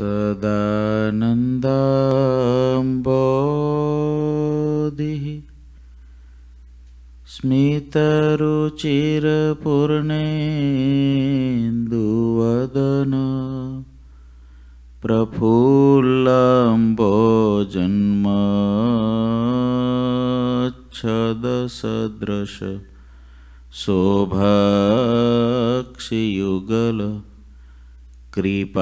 सदानन्दाम्बोधिः स्मितरुचिरपूर्णेन्दुवदन प्रफुल्लम्बोजन्मच्छदसदृश शोभाक्षियुगल कृपापारावार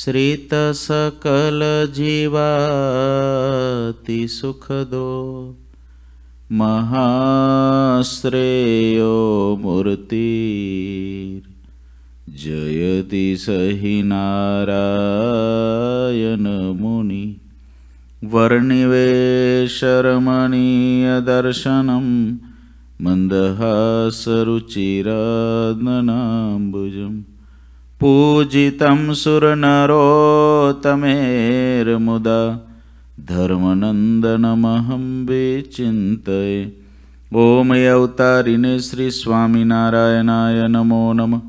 श्रितसकलजीवातिसुखदो महाश्रेयो मूर्तिर्जयति सहि नारायणमुनि वर्णिवेशरमणीयदर्शनं मन्दहासरुचिरादनाम्बुजम् पूजितं सुरनरोत्तमेर्मुदा। धर्मनन्दनमहं विचिन्तये। ॐ अवतारिणे श्रीस्वामिनारायणाय नमो नमः।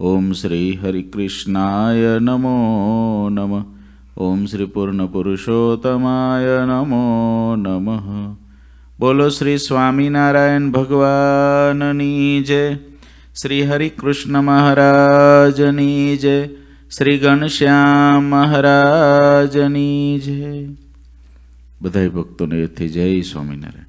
ॐ श्रीहरिकृष्णाय नमो नमः। ॐ श्रीपूर्णपुरुषोत्तमाय नमो नमः બોલો શ્રી સ્વામિનારાયણ ભગવાનની જય. શ્રી હરિકૃષ્ણ મહારાજની જય. શ્રી ઘનશ્યામ મહારાજની જય. બધા ભક્તોને એથી જય સ્વામિનારાયણ.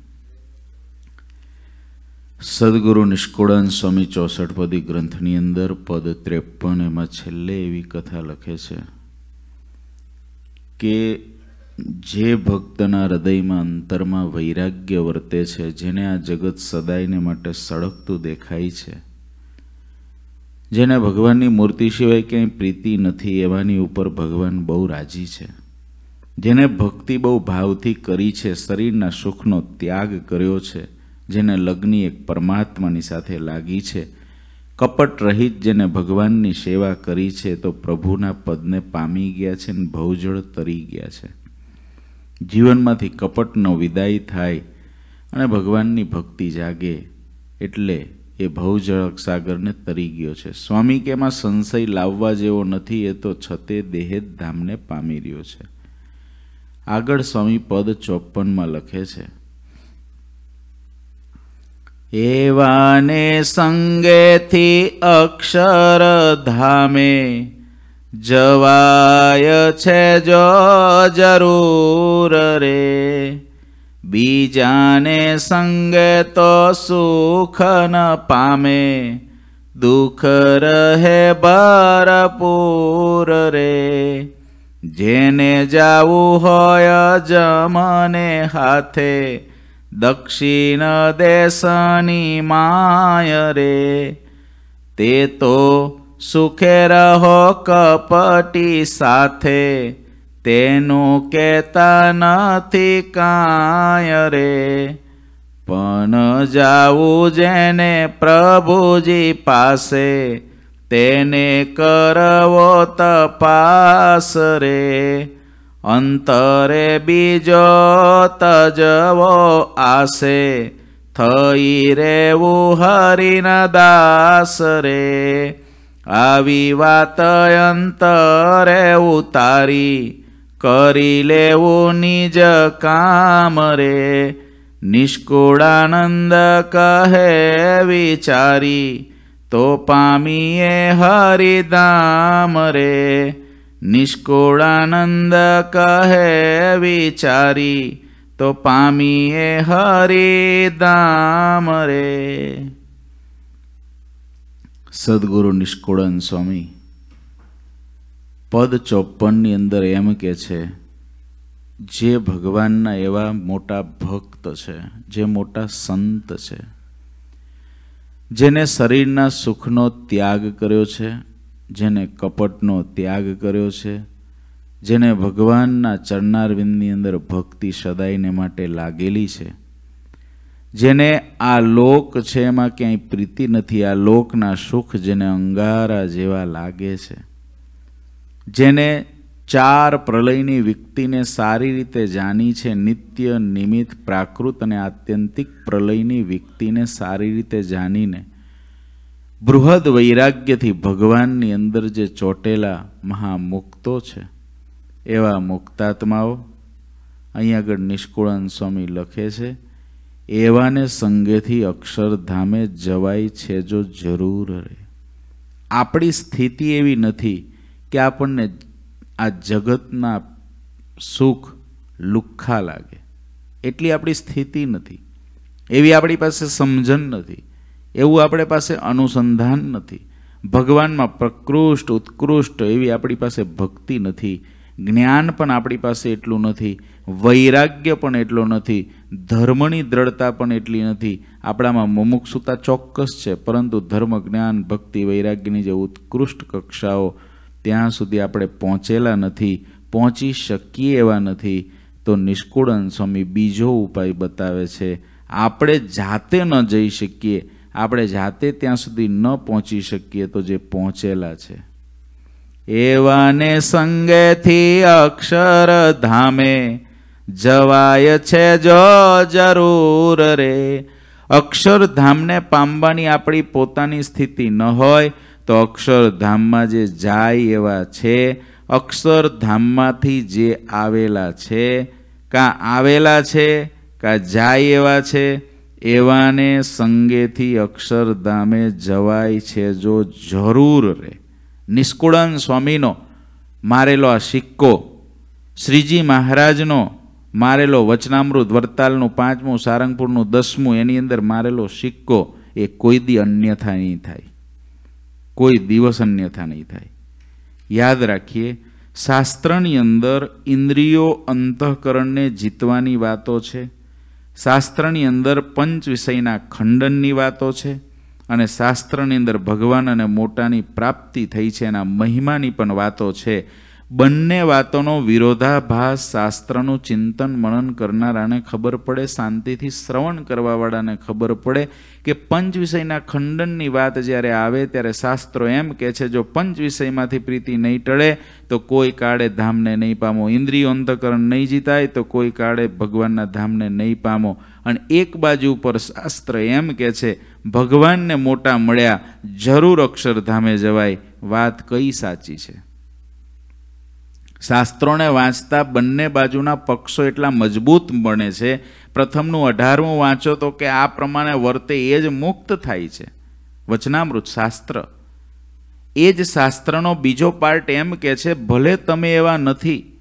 સદગુરુ નિષ્કુળાન સ્વામી ચોસઠપદી ગ્રંથની અંદર પદ ત્રેપન એમાં છેલ્લે એવી કથા લખે છે કે જે ભક્તના હૃદયમાં અંતરમાં વૈરાગ્ય વર્તે છે, જેને આ જગત સદાયને માટે સળગતું દેખાય છે. જેને ભગવાનની મૂર્તિ સિવાય ક્યાંય પ્રીતિ નથી, એવાની ઉપર ભગવાન બહુ રાજી છે. જેને ભક્તિ બહુ ભાવથી કરી છે, શરીરના સુખનો ત્યાગ કર્યો છે, જેને લગ્ની એક પરમાત્માની સાથે લાગી છે. કપટ રહિત જેને ભગવાનની સેવા કરી છે, તો પ્રભુના પદને પામી ગયા છે ને ભવજળ તરી ગયા છે. જીવનમાંથી કપટનો વિદાય થાય અને ભગવાનની ભક્તિ જાગે, એટલે એ ભવજળ સાગરને તરી ગયો છે. સ્વામી કે એમાં સંશય લાવવા જેવો નથી, એ તો છતે દેહે ધામને પામી રહ્યો છે. આગળ સ્વામી પદ ચોપનમાં લખે છે. એવાને સંગેથી અક્ષરધામે જવાય છે જો જરૂર રે. બીજાને સંગે તો સુખ ન પામે. દુઃખ રહે ભરપૂર રે. જેને જાવું હોય જમને હાથે. દક્ષિણ દેશની માય રે. તે તો સુખે રહો કપટી સાથે. તેનું કહેતા નથી કાય રે પણ જાવું જેને પ્રભુજી પાસે, તેને કરવો તપાસ રે. અંતરે બીજો તજવો આસે થઈ રેવું હરિના દાસ રે. આવી વાત અંતરે ઉતારી કરી લેવું નિજ કામ રે. નિષ્કુળાનંદ કહે વિચારી, તો પામીએ હરિધામ રે. નિષ્કુળાનંદ કહે વિચારી, તો પામીએ હરિધામ રે. સદગુરુ નિષ્કુળન સ્વામી. પદ ચોપનની અંદર એમ કે છે, જે ભગવાનના એવા મોટા ભક્ત છે, જે મોટા સંત છે, જેને શરીરના સુખનો ત્યાગ કર્યો છે, જેને કપટનો ત્યાગ કર્યો છે, જેને ભગવાનના ચરણારવિંદની અંદર ભક્તિ સદાયને માટે લાગેલી છે જેને આ લોક છે એમાં ક્યાંય પ્રીતિ નથી, આ લોકના સુખ જેને અંગારા જેવા લાગે છે. જેને ચાર પ્રલયની વ્યક્તિને સારી રીતે જાણી છે, નિત્ય, નિમિત્ત, પ્રાકૃત અને આત્યંતિક પ્રલયની વ્યક્તિને સારી રીતે જાણીને બૃહદ વૈરાગ્યથી ભગવાનની અંદર જે ચોટેલા મહામુક્તો છે, એવા મુક્તાત્માઓ અહીં આગળ નિષ્કુળાન સ્વામી લખે છે એવાને સંગેથી અક્ષરધામે જવાય છે જો જરૂર રે આપણી સ્થિતિ એવી નથી કે આપણને આ જગતના સુખ લુખ્ખા લાગે. એટલી આપણી સ્થિતિ નથી. એવી આપણી પાસે સમજણ નથી. એવું આપણી પાસે અનુસંધાન નથી. ભગવાનમાં પ્રકૃષ્ટ, ઉત્કૃષ્ટ એવી આપણી પાસે ભક્તિ નથી. જ્ઞાન પણ આપણી પાસે એટલું નથી. વૈરાગ્ય પણ એટલો નથી, ધર્મની દ્રઢતા પણ એટલી નથી. આપણામાં મુમુક્ષુતા ચોક્કસ છે, પરંતુ ધર્મ, જ્ઞાન, ભક્તિ, વૈરાગ્યની જે ઉત્કૃષ્ટ કક્ષાઓ ત્યાં સુધી આપણે પહોંચેલા નથી, પહોંચી શકીએ એવા નથી, તો નિષ્કુળન સ્વામી બીજો ઉપાય બતાવે છે. આપણે જાતે ન જઈ શકીએ, આપણે જાતે ત્યાં સુધી ન પહોંચી શકીએ તો જે પહોંચેલા છે. એવાને સંગેથી અક્ષરધામે જવાય છે જો જરૂર રે. અક્ષરધામને પામવાની આપણી પોતાની સ્થિતિ ન હોય, તો અક્ષરધામમાં જે જાય એવા છે, અક્ષરધામમાંથી જે આવેલા છે, કાં આવેલા છે, કાં જાય એવા છે, એવાને સંગેથી અક્ષરધામે જવાય છે જો જરૂર રે. નિષ્કુળન સ્વામીનો મારેલો આ સિક્કો, શ્રીજી મહારાજનો મારેલો વચનામૃત વરતાલનું પાંચમું, સારંગપુરનું દસમું, એની અંદર મારેલો સિક્કો, એ કોઈ દી અન્યથા નહીં થાય. કોઈ દિવસ અન્યથા નહીં થાય. યાદ રાખીએ, શાસ્ત્રની અંદર ઇન્દ્રિયો અંતઃકરણને જીતવાની વાતો છે. શાસ્ત્રની અંદર પંચ વિષયના ખંડનની વાતો છે. અને શાસ્ત્રની અંદર ભગવાન અને મોટાની પ્રાપ્તિ થઈ છે એના મહિમાની પણ વાતો છે. બંને વાતોનો વિરોધાભાસ શાસ્ત્રનું ચિંતન મનન કરનારાને ખબર પડે, શાંતિથી શ્રવણ કરવાવાળાને ખબર પડે કે પંચ વિષયના ખંડનની વાત જ્યારે આવે ત્યારે શાસ્ત્રો એમ કહે છે, જો પંચ વિષયમાંથી પ્રીતિ નહીં ટળે, તો કોઈ કાળે ધામને નહીં પામો. ઇન્દ્રિય અંતકરણ નહીં જીતાય, તો કોઈ કાળે ભગવાનના ધામને નહીં પામો. અને એક બાજુ ઉપર શાસ્ત્ર એમ કહે છે, ભગવાનને મોટા મળ્યા, જરૂર અક્ષરધામે જવાય. વાત કઈ સાચી છે? શાસ્ત્રોને વાંચતા બંને બાજુના પક્ષો એટલા મજબૂત બને છે. પ્રથમનું અઢારમું વાંચો તો કે આ પ્રમાણે વર્તે એ જ મુક્ત થાય છે. વચનામૃત શાસ્ત્ર. એ જ શાસ્ત્રનો બીજો પાર્ટ એમ કે છે, ભલે તમે એવા નથી,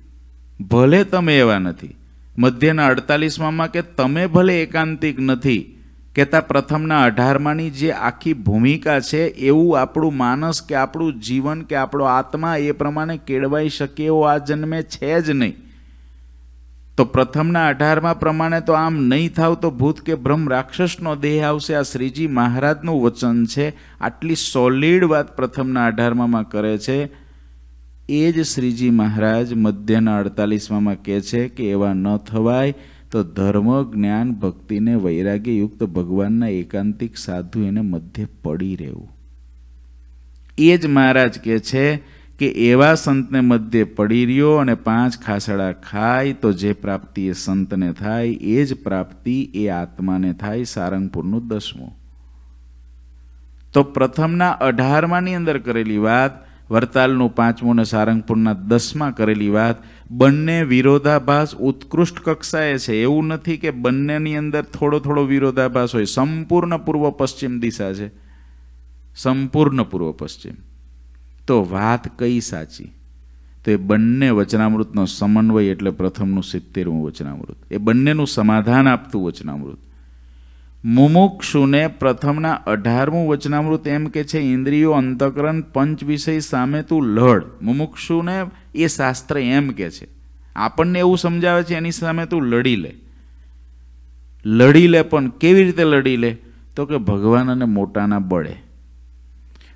ભલે તમે એવા નથી. મધ્યના અડતાલીસમાં કે તમે ભલે એકાંતિક નથી કહેતા પ્રથમના અઢારમાની જે આખી ભૂમિકા છે, એવું આપણું માનસ કે આપણું જીવન કે આપણો આત્મા એ પ્રમાણે કેળવાઈ શકે એવો આ જન્મે છે જ નહીં. તો પ્રથમના અઢારમાં પ્રમાણે તો આમ નહીં થાવ તો ભૂત કે બ્રહ્મ રાક્ષસનો દેહ આવશે. આ શ્રીજી મહારાજનું વચન છે. આટલી સોલિડ વાત પ્રથમના અઢારમાં કરે છે. એ જ શ્રીજી મહારાજ મધ્યના અડતાલીસમાં કહે છે કે એવા ન થવાય. તો ધર્મ, જ્ઞાન, ભક્તિને વૈરાગ્યયુક્ત ભગવાનના એકાંતિક સાધુ એને મધ્ય પડી રહેવું. એ જ મહારાજ કહે છે કે એવા સંતને મધ્ય પડી રહ્યો અને પાંચ ખાસડા ખાય તો જે પ્રાપ્તિ એ સંતને થાય, એ જ પ્રાપ્તિ એ આત્માને થાય સારંગપુરનું દસમું. તો પ્રથમના અઢારમાની અંદર કરેલી વાત, વરતાલનું પાંચમું અને સારંગપુરના દસમાં કરેલી વાત બંને વિરોધાભાસ ઉત્કૃષ્ટ કક્ષાએ છે. એવું નથી કે બંનેની અંદર થોડો થોડો વિરોધાભાસ હોય. સંપૂર્ણ પૂર્વ પશ્ચિમ દિશા છે. સંપૂર્ણ પૂર્વ પશ્ચિમ. તો વાત કઈ સાચી? તો એ બંને વચનામૃતનો સમન્વય એટલે પ્રથમનું સિત્તેરમું વચનામૃત. એ બંનેનું સમાધાન આપતું વચનામૃત. મુમુક્ષુને પ્રથમના અઢારમું વચનામૃત એમ કે છે, ઇન્દ્રિયો અંતકરણ પંચ વિષય સામે તું લડ. મુમુક્ષુને એ શાસ્ત્ર એમ કે છે. આપણને એવું સમજાવે છે, એની સામે તું લડી લે. લડી લે પણ કેવી રીતે લડી લે? તો કે ભગવાન અને મોટાના બળે.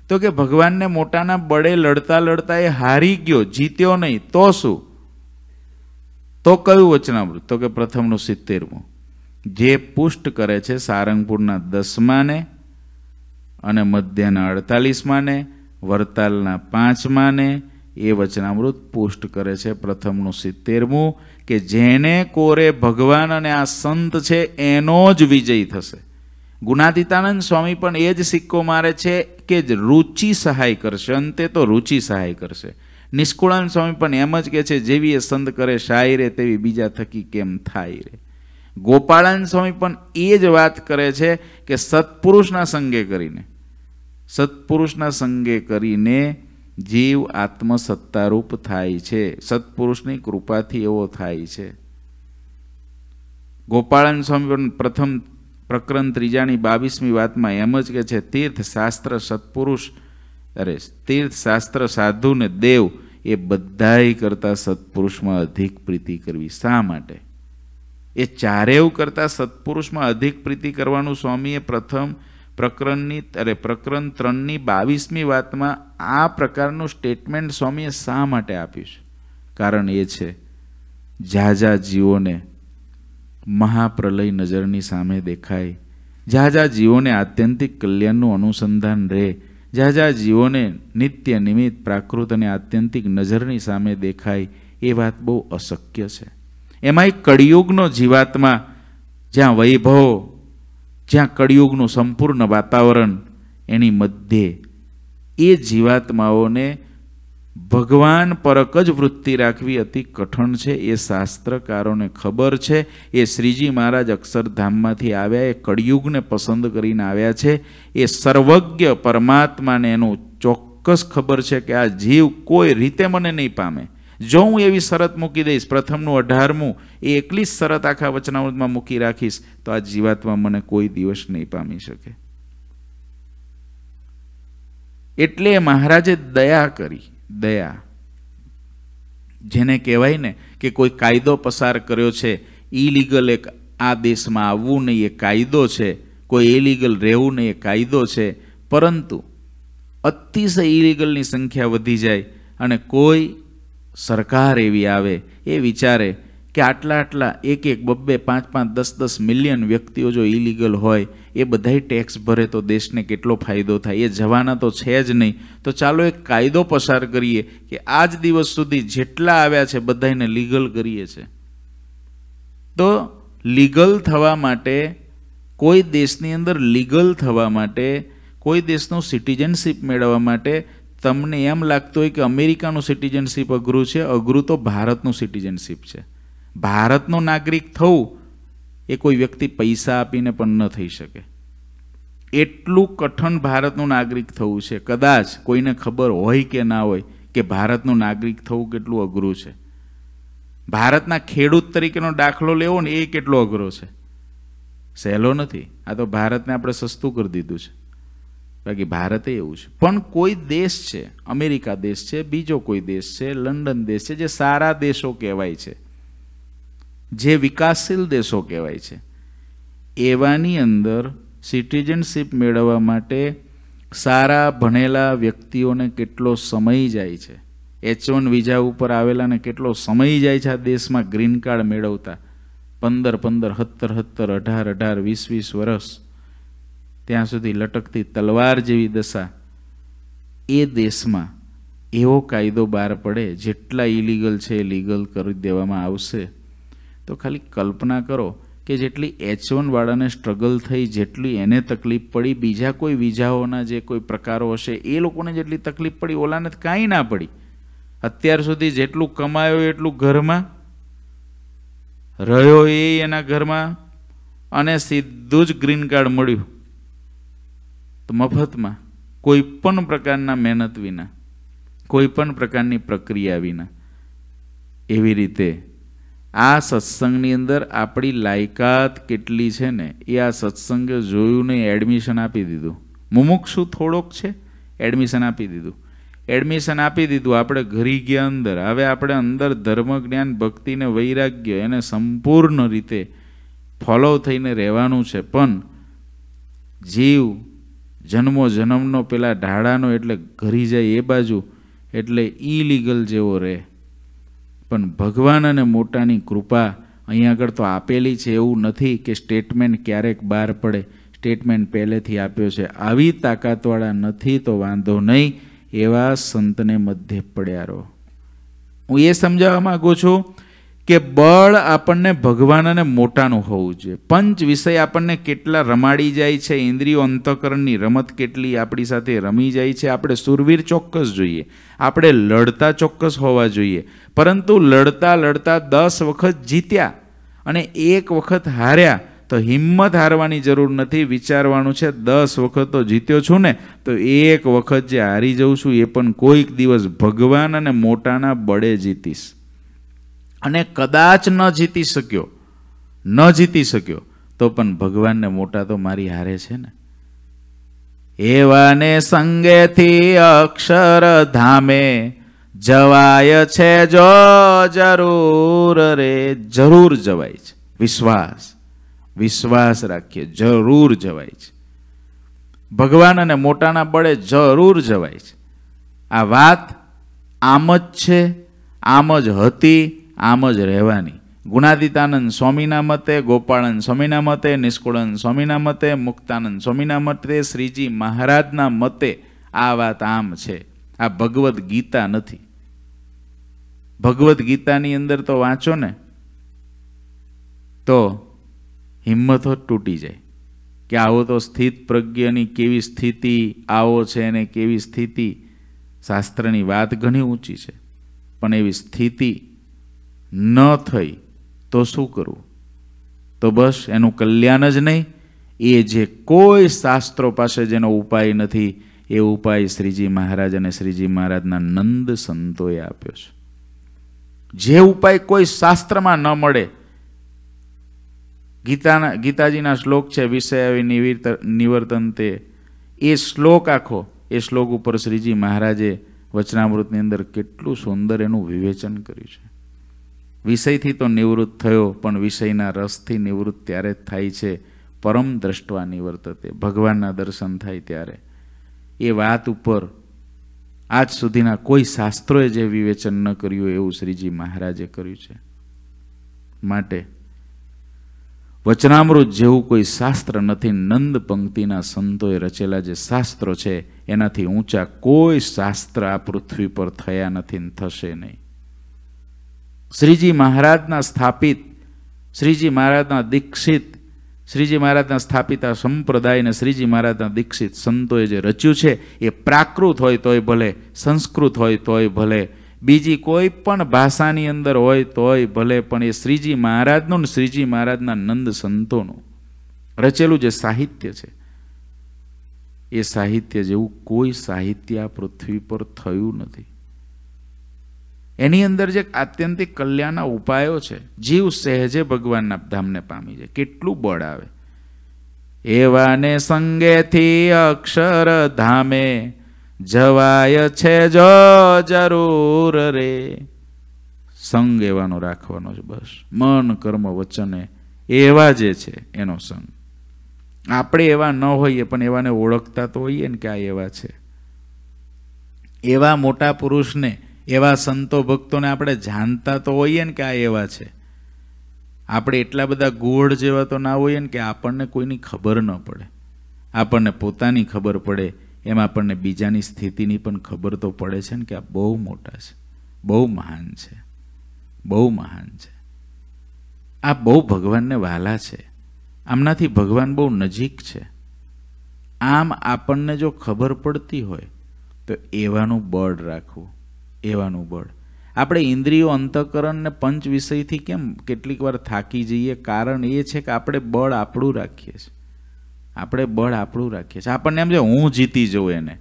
તો કે ભગવાનને મોટાના બળે લડતા લડતા એ હારી ગયો, જીત્યો નહીં, તો શું? તો કયું વચનામૃત? તો કે પ્રથમનું સિત્તેરમું. જે પુષ્ટ કરે છે સારંગપુરના દસમાને અને મધ્યના અડતાલીસમાને, વરતાલના પાંચમાને, એ વચનામૃત પુષ્ટ કરે છે પ્રથમનું સિત્તેરમું કે જેને કોરે ભગવાન અને આ સંત છે એનો જ વિજય થશે. ગુણાતીતાનંદ સ્વામી પણ એ જ સિક્કો મારે છે કે જ રુચિ સહાય કરશે, અંતે તો રુચિ સહાય કરશે. નિષ્કુળાનંદ સ્વામી પણ એમ જ કે છે, જેવી એ સંત કરે શાયરે તેવી બીજા થકી કેમ થાય રે? ગોપાળાનંદ સ્વામી પણ એ જ વાત કરે છે કે સત્પુરુષના સંગે કરીને. સત્પુરુષના સંગે કરીને જીવ આત્મસત્તારૂપ થાય છે. સત્પુરુષની કૃપાથી એવો થાય છે. ગોપાળાનંદ સ્વામી પણ પ્રથમ પ્રકરણ ત્રીજાની બાવીસમી વાતમાં એમ જ કે છે તીર્થ શાસ્ત્ર સત્પુરુષ, અરે તીર્થ શાસ્ત્ર સાધુ ને દેવ એ બધાય કરતા સત્પુરુષમાં અધિક પ્રીતિ કરવી. શા માટે? એ ચારેવ કરતાં સત્પુરુષમાં અધિક પ્રીતિ કરવાનું સ્વામીએ પ્રથમ પ્રકરણની, અરે પ્રકરણ ત્રણની બાવીસમી વાતમાં આ પ્રકારનું સ્ટેટમેન્ટ સ્વામીએ શા માટે આપ્યું છે? કારણ એ છે ઝાઝા જીવોને મહાપ્રલય નજરની સામે દેખાય. જ્યાં જીવોને આત્યંતિક કલ્યાણનું અનુસંધાન રહે. જ્યાં જીવોને નિત્ય નિમિત્ત પ્રાકૃત અને આત્યંતિક નજરની સામે દેખાય એ વાત બહુ અશક્ય છે. એમાંય કળિયુગનો જીવાત્મા, જ્યાં વૈભવ, જ્યાં કળિયુગનું સંપૂર્ણ વાતાવરણ, એની મધ્યે. એ જીવાત્માઓને ભગવાન પરક જ વૃત્તિ રાખવી અતિ કઠણ છે. એ શાસ્ત્રકારોને ખબર છે. એ શ્રીજી મહારાજ અક્ષરધામમાંથી આવ્યા, એ કળિયુગને પસંદ કરીને આવ્યા છે. એ સર્વજ્ઞ પરમાત્માને એનું ચોક્કસ ખબર છે કે આ જીવ કોઈ રીતે મને નહીં પામે. જો હું એવી શરત મૂકી દઈશ, પ્રથમનું, અઢારમું, એ એકલી જ શરત આખા વચનામૃતમાં મૂકી રાખીશ, તો આ જીવાત્મા મને કોઈ દિવસ નહીં પામી શકે. એટલે મહારાજે દયા કરી, દયા. જેને કહેવાય ને કે કોઈ કાયદો પસાર કર્યો છે ઇલીગલ એક આ દેશમાં આવવું નહીં, એ કાયદો છે, કોઈ ઇલીગલ રહેવું નહીં, એ કાયદો છે, પરંતુ અતિશય ઇલીગલની સંખ્યા વધી જાય અને કોઈ સરકાર એવી આવે એ વિચારે કે આટલા આટલા એક એક બબ્બે પાંચ પાંચ દસ દસ મિલિયન વ્યક્તિઓ જો ઇલીગલ હોય, એ બધાય ટેક્સ ભરે તો દેશને કેટલો ફાયદો થાય? એ જવાના તો છે જ નહીં. તો ચાલો એક કાયદો પસાર કરીએ કે આ જ દિવસ સુધી જેટલા આવ્યા છે બધાને લીગલ કરીએ છે. તો લીગલ થવા માટે, કોઈ દેશની અંદર લીગલ થવા માટે, કોઈ દેશનું સિટીઝનશીપ મેળવવા માટે તમને એમ લાગતું હોય કે અમેરિકાનું સિટીઝનશીપ અઘરું છે, અઘરું તો ભારતનું સિટીઝનશીપ છે. ભારતનો નાગરિક થવું એ કોઈ વ્યક્તિ પૈસા આપીને પણ ન થઈ શકે. એટલું કઠણ ભારતનું નાગરિક થવું છે. કદાચ કોઈને ખબર હોય કે ના હોય કે ભારતનું નાગરિક થવું કેટલું અઘરું છે. ભારતના ખેડૂત તરીકેનો દાખલો લેવો ને એ કેટલો અઘરો છે. સહેલો નથી. આ તો ભારતને આપણે સસ્તું કરી દીધું છે. બાકી ભારતે એવું છે. પણ કોઈ દેશ છે, અમેરિકા દેશ છે, બીજો કોઈ દેશ છે, લંડન દેશ છે, જે સારા દેશો કહેવાય છે, જે વિકાસશીલ દેશો કહેવાય છે, એવાની અંદર સિટીઝનશીપ મેળવવા માટે સારા ભણેલા વ્યક્તિઓને કેટલો સમય જાય છે. એચ વન વિઝા ઉપર આવેલાને કેટલો સમય જાય છે આ દેશમાં ગ્રીન કાર્ડ મેળવતા. પંદર પંદર, સત્તર સત્તર, અઢાર અઢાર, વીસ વીસ વર્ષ. ત્યાં સુધી લટકતી તલવાર જેવી દશા એ દેશમાં એવો કાયદો બહાર પડે, જેટલા ઇલીગલ છે એ લીગલ કરી દેવામાં આવશે. તો ખાલી કલ્પના કરો કે જેટલી એચ વનવાળાને સ્ટ્રગલ થઈ, જેટલી એને તકલીફ પડી, બીજા કોઈ વિઝાઓના જે કોઈ પ્રકારો હશે, એ લોકોને જેટલી તકલીફ પડી, ઓલાને કાંઈ ના પડી. અત્યાર સુધી જેટલું કમાયો એટલું ઘરમાં, રહ્યો એ એના ઘરમાં, અને સીધું જ ગ્રીન કાર્ડ મળ્યું. તો મફતમાં, કોઈ પણ પ્રકારના મહેનત વિના, કોઈ પણ પ્રકારની પ્રક્રિયા વિના, એવી રીતે આ સત્સંગની અંદર આપણી લાયકાત કેટલી છે ને, એ આ સત્સંગે જોયું નહીં એડમિશન આપી દીધું. મુમુક્ષુ થોડોક છે, એડમિશન આપી દીધું. એડમિશન આપી દીધું, આપણે ઘરી ગયા અંદર. હવે આપણે અંદર ધર્મ જ્ઞાન ભક્તિને વૈરાગ્ય, એને સંપૂર્ણ રીતે ફોલો થઈને રહેવાનું છે. પણ જીવ જન્મો જન્મનો પેલા ઢાળાનો એટલે ઘરી જાય એ બાજુ, એટલે ઇલીગલ જેવો રહે. પણ ભગવાન અને મોટાની કૃપા અહીંયા આગળ તો આપેલી છે એવું નથી કે સ્ટેટમેન્ટ ક્યારેક બહાર પડે. સ્ટેટમેન્ટ પહેલેથી આપ્યો છે. આવી તાકાતવાળા નથી તો વાંધો નહીં, એવા સંતને મધ્ય પડ્યા રહો. હું એ સમજાવવા માગું છું કે બળ આપણને ભગવાન અને મોટાનું હોવું જોઈએ. પંચ વિષય આપણને કેટલા રમાડી જાય છે, ઇન્દ્રિયો અંતકરણની રમત કેટલી આપણી સાથે રમી જાય છે, આપણે સુરવીર ચોક્કસ જોઈએ. આપણે લડતા ચોક્કસ હોવા જોઈએ. પરંતુ લડતા લડતા દસ વખત જીત્યા અને એક વખત હાર્યા, તો હિંમત હારવાની જરૂર નથી, વિચારવાનું છે, દસ વખત તો જીત્યો છું ને, તો એક વખત જે હારી જઉં છું એ પણ કોઈક દિવસ ભગવાન અને મોટાના બળે જીતીશ. અને કદાચ ન જીતી શક્યો, ન જીતી શક્યો, તો પણ ભગવાનને મોટા તો મારી હારે છે ને? એવાને સંગેથી અક્ષર ધામે જવાય છે જો જરૂર રે, જરૂર જવાય છે. વિશ્વાસ વિશ્વાસ રાખીએ, જરૂર જવાય છે. ભગવાન અને મોટાના બળે જરૂર જવાય છે. આ વાત આમ જ છે, આમ જ હતી આમ જ રહેવાની. ગુણાદિતાનંદ સ્વામીના મતે ગોપાળન સ્વામીના મતે નિષ્કુળન સ્વામીના મતે, મુક્તાનંદ સ્વામીના મતે, શ્રીજી મહારાજના મતે આ વાત આમ છે. આ ભગવદ્ ગીતા નથી. ભગવદ્ ગીતાની અંદર તો વાંચો ને, તો હિંમતો તૂટી જાય. કે આવો તો સ્થિત પ્રજ્ઞની કેવી સ્થિતિ, આવો છે અને કેવી સ્થિતિ. શાસ્ત્રની વાત ઘણી ઊંચી છે. પણ એવી સ્થિતિ ન થઈ, તો શું કરવું તો બસ એનું કલ્યાણ જ નહીં, એ જે કોઈ શાસ્ત્રો પાસે જેનો ઉપાય નથી, એ ઉપાય શ્રીજી મહારાજ અને શ્રીજી મહારાજના નંદ સંતોએ આપ્યો છે. જે ઉપાય કોઈ શાસ્ત્રમાં ન મળે, ગીતાના, ગીતાજીના શ્લોક છે, વિષય નિવર્તન તે, એ શ્લોક આખો, એ શ્લોક ઉપર શ્રીજી મહારાજે વચનામૃતની અંદર કેટલું સુંદર એનું વિવેચન કર્યું છે. વિષયથી તો નિવૃત્ત થયો, પણ વિષયના રસથી નિવૃત્ત ત્યારે જ થાય છે. પરમ દ્રષ્ટવા નિવર્તતે. ભગવાનના દર્શન થાય ત્યારે. એ વાત ઉપર આજ સુધીના કોઈ શાસ્ત્રોએ જે વિવેચન ન કર્યું એવું શ્રીજી મહારાજે કર્યું છે. માટે વચનામૃત જેવું કોઈ શાસ્ત્ર નથી. નંદ પંક્તિના સંતોએ રચેલા જે શાસ્ત્રો છે, એનાથી ઊંચા કોઈ શાસ્ત્ર આ પૃથ્વી પર થયા નથી થશે નહીં. શ્રીજી મહારાજના સ્થાપિત, શ્રીજી મહારાજના દીક્ષિત, શ્રીજી મહારાજના સ્થાપિત આ સંપ્રદાયને શ્રીજી મહારાજના દીક્ષિત સંતોએ જે રચ્યું છે, એ પ્રાકૃત હોય તોય ભલે, સંસ્કૃત હોય તોય ભલે, બીજી કોઈ પણ ભાષાની અંદર હોય તોય ભલે, પણ એ શ્રીજી મહારાજનું ને શ્રીજી મહારાજના નંદ સંતોનું રચેલું જે સાહિત્ય છે, એ સાહિત્ય જેવું કોઈ સાહિત્ય આ પૃથ્વી પર થયું નથી. એની અંદર જે આત્યંતિક કલ્યાણના ઉપાયો છે, જીવ સહેજે ભગવાનના ધામને પામી જાય. કેટલું બળ આવે. એવાને સંગેથી અક્ષર ધામે, જવાય છે જો જરૂર રે. સંગ એવાનો રાખવાનો છે બસ. મન, કર્મ, વચને એવા જે છે એનો સંગ. આપણે એવા ન હોઈએ, પણ એવાને ઓળખતા તો હોઈએ ને કે આ એવા છે. એવા મોટા પુરુષને એવા સંતો ભક્તોને આપણે જાણતા તો હોઈએ ને કે આ એવા છે. આપણે એટલા બધા ગોળ જેવા તો ના હોઈએ ને કે આપણને કોઈની ખબર ન પડે. આપણને પોતાની ખબર પડે, એમાં આપણને બીજાની સ્થિતિની પણ ખબર તો પડે છે ને કે આ બહુ મોટા છે, બહુ મહાન છે, બહુ મહાન છે. આ બહુ ભગવાનને વહાલા છે. આમનાથી ભગવાન બહુ નજીક છે. આમ આપણને જો ખબર પડતી હોય, તો એવાનું બળ રાખવું. એવાનું બળ. આપણે ઇન્દ્રિયો અંતઃકરણને પંચ વિષયથી કેમ કેટલીક વાર થાકી જઈએ? કારણ એ છે કે આપણે બળ આપણું રાખીએ છીએ. આપણે બળ આપણું રાખીએ છીએ. આપણને એમ છે, હું જીતી જઉં એને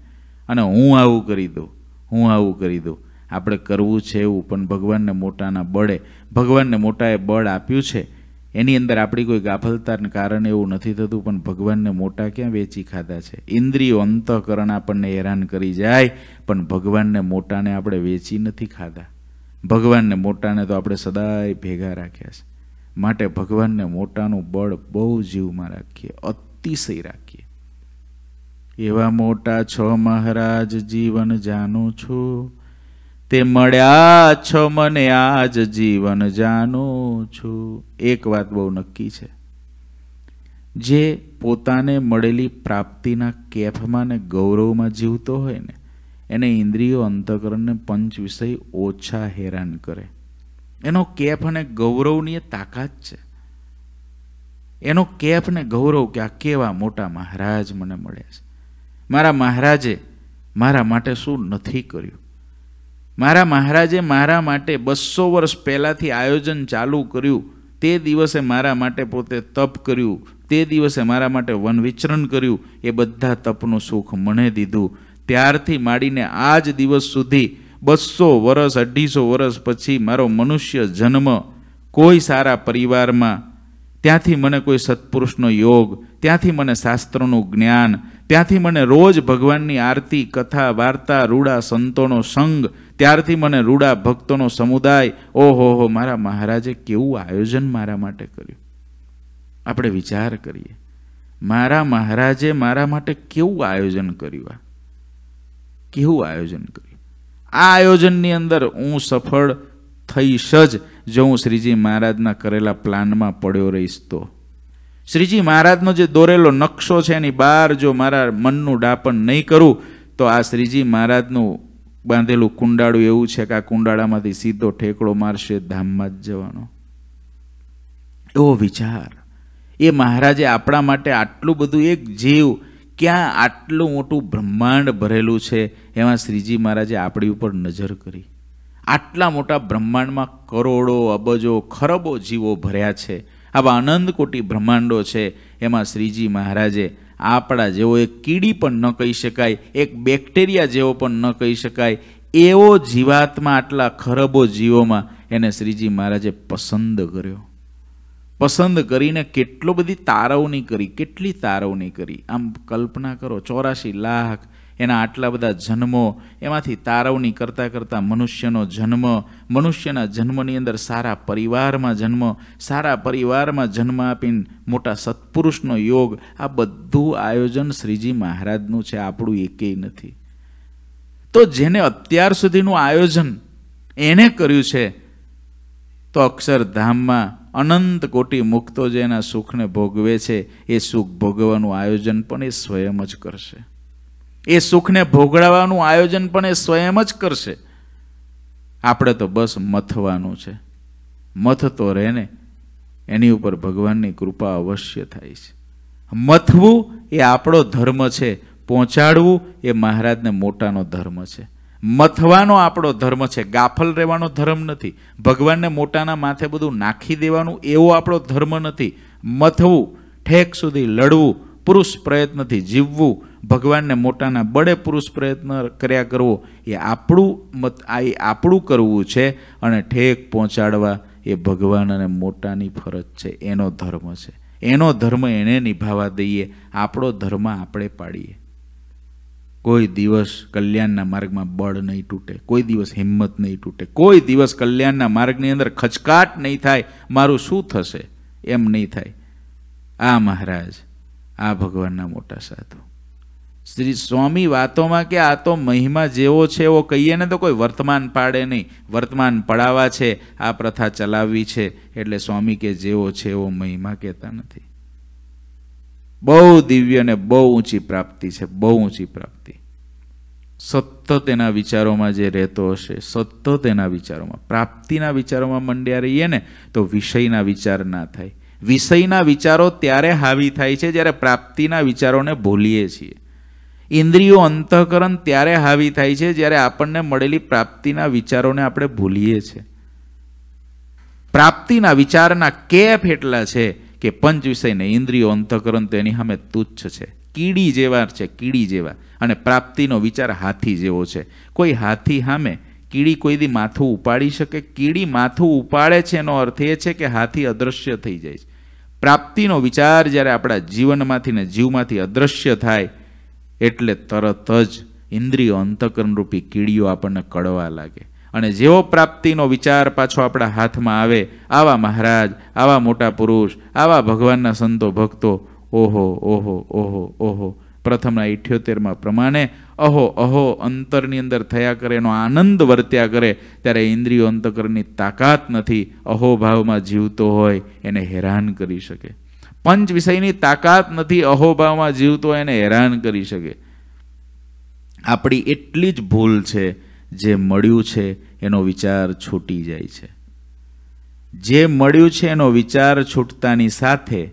અને હું આવું કરી દઉં, હું આવું કરી દઉં. આપણે કરવું છે એવું, પણ ભગવાનને મોટાના બળે, ભગવાનને મોટાએ બળ આપ્યું છે. એની અંદર આપણી કોઈ ગાફલતાને કારણે એવું નથી થતું, પણ ભગવાનને મોટા ક્યાં વેચી ખાધા છે? ઇન્દ્રિયો અંતઃકરણ આપણને હેરાન કરી જાય, પણ ભગવાનને મોટાને આપણે વેચી નથી ખાધા. ભગવાનને મોટાને તો આપણે સદાય ભેગા રાખ્યા છે. માટે ભગવાનને મોટાનું બળ બહુ જીવમાં રાખીએ, અતિશય રાખીએ. એવા મોટા છો મહારાજ, જીવન જાણું છું. તે મળ્યા છો મને આજ જીવન જાણું છું. એક વાત બહુ નક્કી છે. જે પોતાને મળેલી પ્રાપ્તિના કેફમાં ને ગૌરવમાં જીવતો હોય ને, એને ઇન્દ્રિયો અંતકરણને પંચ વિષય ઓછા હેરાન કરે. એનો કેફ અને ગૌરવની તાકાત છે. એનો કેફ ને ગૌરવ કે આ કેવા મોટા મહારાજ મને મળ્યા છે. મારા મહારાજે મારા માટે શું નથી કર્યું? મારા મહારાજે મારા માટે બસો વર્ષ પહેલાંથી આયોજન ચાલુ કર્યું. તે દિવસે મારા માટે પોતે તપ કર્યું. તે દિવસે મારા માટે વન વિચરણ કર્યું. એ બધા તપનું સુખ મને દીધું. ત્યારથી માંડીને આ જ દિવસ સુધી બસો વર્ષ, અઢીસો વર્ષ પછી મારો મનુષ્ય જન્મ કોઈ સારા પરિવારમાં, ત્યાંથી મને કોઈ સત્પુરુષનો યોગ, ત્યાંથી મને શાસ્ત્રોનું જ્ઞાન, ત્યાંથી મને રોજ ભગવાનની આરતી, કથા, વાર્તા રૂડા સંતોનો સંગ ત્યારથી મને રૂડા ભક્તોનો સમુદાય, ઓહો હો મારા મહારાજે કેવું આયોજન મારા માટે કર્યું? આપણે વિચાર કરીએ. મારા મહારાજે મારા માટે કેવું આયોજન કર્યું આ? કેવું આયોજન કર્યું? આ આયોજનની અંદર હું સફળ થઈશ જ જો હું શ્રીજી મહારાજના કરેલા પ્લાનમાં પડ્યો રહીશ તો. શ્રીજી મહારાજનો જે દોરેલો નકશો છે એની બહાર જો મારા મનનું ડાપણ નહીં કરું, તો આ શ્રીજી મહારાજનું બાંધેલું કુંડાળું એવું છે કે આ કુંડાળામાંથી સીધો ઠેકડો મારશે ધામમાં જ જવાનો. એવો વિચાર. એ મહારાજે આપણા માટે આટલું બધું એક જીવ ક્યાં આટલું મોટું બ્રહ્માંડ ભરેલું છે એમાં શ્રીજી મહારાજે આપણી ઉપર નજર કરી. આટલા મોટા બ્રહ્માંડમાં કરોડો, અબજો, ખરબો જીવો ભર્યા છે. આવા અનંત કોટી બ્રહ્માંડો છે એમાં શ્રીજી મહારાજે આપણા જેવો એક કીડી પણ ન કહી શકાય, એક બેક્ટેરિયા જેવો પણ ન કહી શકાય, એવો જીવાતમાં આટલા ખરબો જીવોમાં એને શ્રીજી મહારાજે પસંદ કર્યો. પસંદ કરીને કેટલો બધી તારવણી કરી, કેટલી તારવણી કરી. આમ કલ્પના કરો, ચોરાશી લાખ એના આટલા બધા જન્મો, એમાંથી તારવણી કરતાં કરતાં મનુષ્યનો જન્મ, મનુષ્યના જન્મની અંદર સારા પરિવારમાં જન્મ, સારા પરિવારમાં જન્મ આપીને મોટા સત્પુરુષનો યોગ, આ બધું આયોજન શ્રીજી મહારાજનું છે, આપણું એકેય નથી. તો જેને અત્યાર સુધીનું આયોજન એણે કર્યું છે, તો અક્ષરધામમાં અનંત કોટી મુક્તો જેના સુખને ભોગવે છે, એ સુખ ભોગવવાનું આયોજન પણ એ સ્વયં જ કરશે. એ સુખને ભોગડાવવાનું આયોજન પણ એ સ્વયં જ કરશે. આપણે તો બસ મથવાનું છે. મથતો રહે ને એની ઉપર ભગવાનની કૃપા અવશ્ય થાય છે. મથવું એ આપણો ધર્મ છે. પહોંચાડવું એ મહારાજને મોટાનો ધર્મ છે. મથવાનો આપણો ધર્મ છે. ગાફલ રહેવાનો ધર્મ નથી. ભગવાનને મોટાના માથે બધું નાખી દેવાનું એવો આપણો ધર્મ નથી. મથવું, ઠેક સુધી લડવું, પુરુષ પ્રયત્નથી જીવવું ભગવાનને મોટાના બળે પુરુષ પ્રયત્ન કર્યા કરવો એ આપણું મત, આ એ આપણું કરવું છે અને ઠેક પહોંચાડવા એ ભગવાન અને મોટાની ફરજ છે. એનો ધર્મ છે. એનો ધર્મ એને નિભાવવા દઈએ. આપણો ધર્મ આપણે પાડીએ. કોઈ દિવસ કલ્યાણના માર્ગમાં બળ નહીં તૂટે. કોઈ દિવસ હિંમત નહીં તૂટે. કોઈ દિવસ કલ્યાણના માર્ગની અંદર ખચકાટ નહીં થાય. મારું શું થશે? એમ નહીં થાય. આ મહારાજ, આ ભગવાનના મોટા સાધુ. શ્રી સ્વામી વાતોમાં કે આ તો મહિમા જેવો છે, એવો કહીએ ને તો કોઈ વર્તમાન પાડે નહીં. વર્તમાન પડાવવા છે, આ પ્રથા ચલાવવી છે. એટલે સ્વામી કે જેવો છે, એવો મહિમા કહેતા નથી. બહુ દિવ્ય અને બહુ ઊંચી પ્રાપ્તિ છે, બહુ ઊંચી પ્રાપ્તિ. સતત એના વિચારોમાં જે રહેતો હશે, સતત એના વિચારોમાં, પ્રાપ્તિના વિચારોમાં મંડ્યા રહીએ ને, તો વિષયના વિચાર ના થાય. વિષયના વિચારો ત્યારે હાવી થાય છે, જ્યારે પ્રાપ્તિના વિચારોને ભૂલીએ છીએ. ઇન્દ્રિયો અંતઃકરણ ત્યારે હાવી થાય છે જ્યારે આપણને મળેલી પ્રાપ્તિના વિચારોને આપણે ભૂલીએ છીએ. પ્રાપ્તિના વિચારના કેફ એટલા છે કે પંચ વિષયને ઇન્દ્રિયો અંતઃકરણ તો એની સામે તુચ્છ છે. કીડી જેવા છે, કીડી જેવા. અને પ્રાપ્તિનો વિચાર હાથી જેવો છે. કોઈ હાથી સામે કીડી કોઈ દી માથું ઉપાડી શકે. કીડી માથું ઉપાડે છે એનો અર્થ એ છે કે હાથી અદૃશ્ય થઈ જાય છે. પ્રાપ્તિનો વિચાર જ્યારે આપણા જીવનમાંથી ને જીવમાંથી અદૃશ્ય થાય એટલે તરત જ ઇન્દ્રિયો અંતકરણ રૂપી કીડીઓ આપણને કડવા લાગે. અને જેવો પ્રાપ્તિનો વિચાર પાછો આપણા હાથમાં આવે, આવા મહારાજ, આવા મોટા પુરુષ, આવા ભગવાનના સંતો, ભક્તો, ઓહો ઓહો ઓહો ઓહો. પ્રથમના ઇઠ્યોતેરમાં પ્રમાણે અહો અહો અંતરની અંદર થયા કરે, એનો આનંદ વર્ત્યા કરે, ત્યારે ઇન્દ્રિયો અંતકરની તાકાત નથી. અહોભાવમાં જીવતો હોય, એને હેરાન કરી શકે. પંચ વિષયની તાકાત નથી અહોભાવમાં જીવતો એને હેરાન કરી શકે. આપણી એટલી જ ભૂલ છે જે મળ્યું છે, એનો વિચાર છૂટી જાય છે. જે મળ્યું છે, એનો વિચાર છૂટતાની સાથે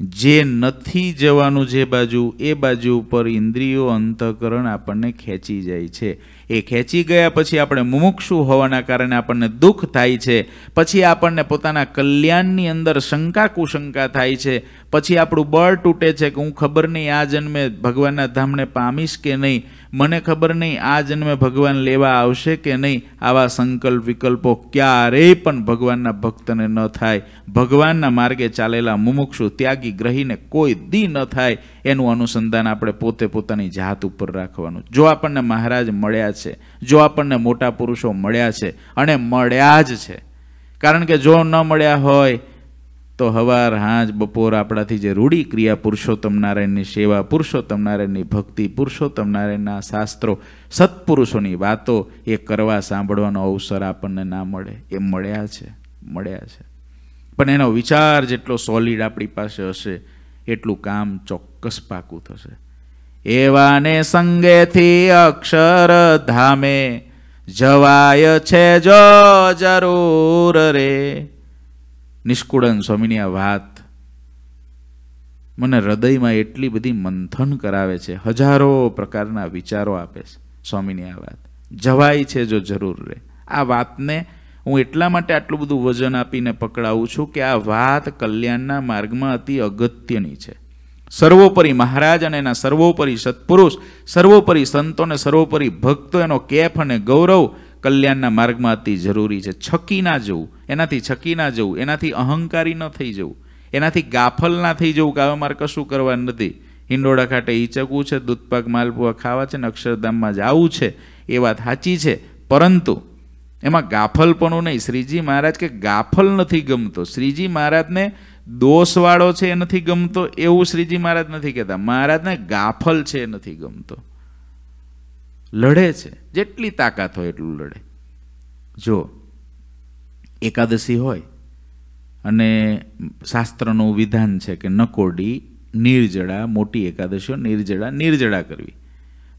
જે નથી જવાનું જે બાજુ, એ બાજુ ઉપર ઇન્દ્રિયો અંતઃકરણ આપણને ખેંચી જાય છે. એ ખેંચી ગયા પછી આપણે મુમુક્ષુ હોવાના કારણે આપણને દુઃખ થાય છે. પછી આપણને પોતાના કલ્યાણની અંદર શંકા કુશંકા થાય છે. પછી આપણું બળ તૂટે છે કે હું ખબર નહીં આ જન્મે ભગવાનના ધામને પામીશ કે નહીં? મને ખબર નહીં આ જન્મે ભગવાન લેવા આવશે કે નહીં? આવા સંકલ્પ વિકલ્પો ક્યારેય પણ ભગવાનના ભક્તને ન થાય. ભગવાનના માર્ગે ચાલેલા મુમુક્ષુ ત્યાગી ગ્રહીને કોઈ દી ન થાય. એનું અનુસંધાન આપણે પોતે પોતાની જાત ઉપર રાખવાનું. જો આપણને મહારાજ મળ્યા છે, જો આપણને મોટા પુરુષો મળ્યા છે, અને મળ્યા જ છે. કારણ કે જો ન મળ્યા હોય તો હવાર, હાંજ, બપોર આપણાથી જે રૂઢી ક્રિયા પુરુષોત્તમ નારાયણની સેવા, પુરુષોત્તમ નારાયણની ભક્તિ, પુરુષોત્તમ નારાયણના શાસ્ત્રો, સત્પુરુષોની વાતો, એ કરવા સાંભળવાનો અવસર આપણને ના મળે. એ મળ્યા છે મળ્યા છે. પણ એનો વિચાર જેટલો સોલિડ આપણી પાસે હશે, એટલું કામ ચોક્કસ પાકું થશે. એવાને સંગેથી અક્ષર ધામે, જવાય છે જો જરૂર રે. નિષ્કુળન સ્વામીની આ વાત. મને હૃદયમાં એટલી બધી મંથન કરાવે છે, હજારો પ્રકારના વિચારો આપે છે સ્વામીની આ વાત. જવાય છે જો જરૂર રે આ વાતને હું એટલા માટે આટલું બધું વજન આપીને પકડાવું છું કે આ વાત કલ્યાણના માર્ગમાં અતિ અગત્યની છે. સર્વોપરી મહારાજ અને એના સર્વોપરી સત્પુરુષ, સર્વોપરી સંતો અને સર્વોપરી ભક્તો એનો કેફ અને ગૌરવ કલ્યાણના માર્ગમાં અતિ જરૂરી છે. છકી ના જવું, એનાથી છકી ના જવું, એનાથી અહંકારી ન થઈ જવું, એનાથી ગાફલ ના થઈ જવું કે હવે મારે કશું કરવા નથી. હિંડોળા ખાટે ઈચકવું છે દૂધપાક માલપુઆ ખાવા છે ને અક્ષરધામમાં જવું છે, એ વાત સાચી છે. પરંતુ એમાં ગાફલપણું નહીં. શ્રીજી મહારાજ કે ગાફલ નથી ગમતો. શ્રીજી મહારાજને દોષવાળો છે એ નથી ગમતો એવું શ્રીજી મહારાજ નથી કહેતા. મહારાજને ગાફલ છે એ નથી ગમતો. લડે છે. જેટલી તાકાત હોય એટલું લડે. જો એકાદશી હોય અને શાસ્ત્રનું વિધાન છે કે નકોડી નિર્જળા, મોટી એકાદશીઓ, નિર્જળા નિર્જળા કરવી.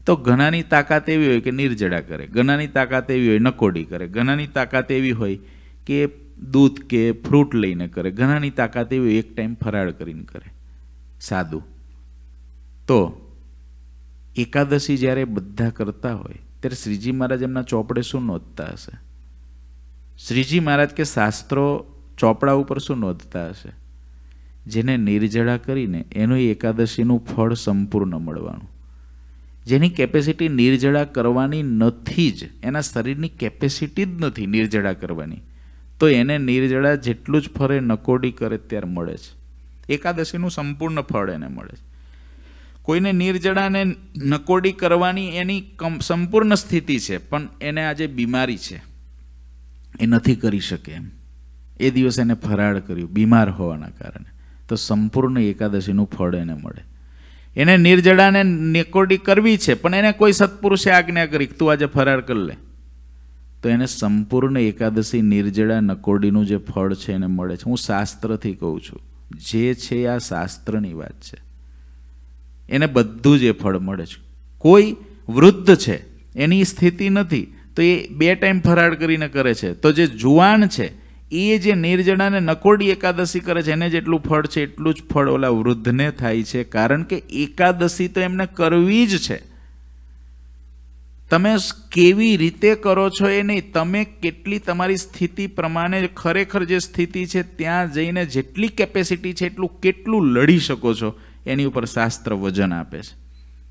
તો ઘણાની તાકાત એવી હોય કે નિર્જળા કરે. ઘણાની તાકાત એવી હોય નકોડી કરે. ઘણાની તાકાત એવી હોય કે દૂધ કે ફ્રૂટ લઈને કરે. ઘણાની તાકાત એવી હોય એક ટાઈમ ફરાળ કરીને કરે. સાદું. તો એકાદશી જ્યારે બધા કરતા હોય, ત્યારે શ્રીજી મહારાજ એમના ચોપડે શું નોંધતા હશે? શ્રીજી મહારાજ કે શાસ્ત્રો ચોપડા ઉપર શું નોંધતા હશે? જેને નિર્જળા કરીને એનું એકાદશીનું ફળ સંપૂર્ણ મળવાનું. જેની કેપેસિટી નિર્જળા કરવાની નથી જ, એના શરીરની કેપેસિટી જ નથી નિર્જળા કરવાની. તો એને નિર્જળા જેટલું જ ફરે નકોડી કરે ત્યારે મળે છે. એકાદશીનું સંપૂર્ણ ફળ એને મળે છે. કોઈને નિર્જળાને નકોડી કરવાની એની સંપૂર્ણ સ્થિતિ છે, પણ એને આજે બીમારી છે, એ નથી કરી શકે એમ. એ દિવસે એને ફરાળ કર્યું, બીમાર હોવાના કારણે. તો સંપૂર્ણ એકાદશીનું ફળ એને મળે. એને નિર્જળાને નકોડી કરવી છે, પણ એને કોઈ સત્પુરુષે આજ્ઞા કરી તું આજે ફરાળ કરી લે. તો એને સંપૂર્ણ એકાદશી નિર્જળા નકોડીનું જે ફળ છે, એને મળે છે. હું શાસ્ત્રથી કહું છું, જે છે આ શાસ્ત્રની વાત છે. એને બધું જ એ ફળ મળે છે. કોઈ વૃદ્ધ છે, એની સ્થિતિ નથી, તો એ બે ટાઈમ ફરાળ કરીને કરે છે. તો જે જુવાન છે, એ જે નિર્જણાને નકોડી એકાદશી કરે છે, એને જેટલું ફળ છે, એટલું જ ફળ ઓલા વૃદ્ધને થાય છે. કારણ કે એકાદશી તો એમને કરવી જ છે. તમે કેવી રીતે કરો છો એ નહીં, તમે કેટલી તમારી સ્થિતિ પ્રમાણે ખરેખર જે સ્થિતિ છે, ત્યાં જઈને જેટલી કેપેસિટી છે, એટલું કેટલું લડી શકો છો? એની ઉપર શાસ્ત્ર વજન આપે છે.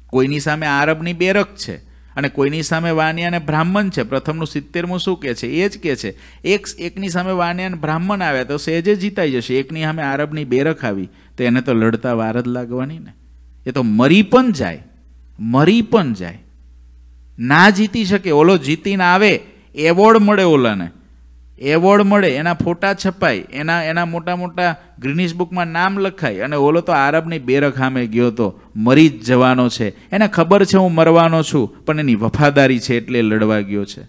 કોઈની સામે આરબની બેરક છે અને કોઈની સામે વાણિયા અને બ્રાહ્મણ છે. પ્રથમનું સિત્તેરમું શું કહે છે? એ જ કહે છે, એક એકની સામે વાણિયા અને બ્રાહ્મણ આવ્યા તો સહેજે જીતાઈ જશે. એકની સામે આરબની બેરક આવી તો એને તો લડતા વાર જ લાગવાની ને. એ તો મરી પણ જાય, મરી પણ જાય. ના જીતી શકે, ઓલો જીતીને આવે, એવોર્ડ મળે ઓલાને. એવોર્ડ મળે, એના ફોટા છપાય, એના એના મોટા મોટા ગ્રીનિશ બુકમાં નામ લખાય. અને ઓલો તો આરબની બેરખ સામે ગયો તો મરી જ જવાનો છે. એને ખબર છે હું મરવાનો છું, પણ એની વફાદારી છે એટલે લડવા ગયો છે.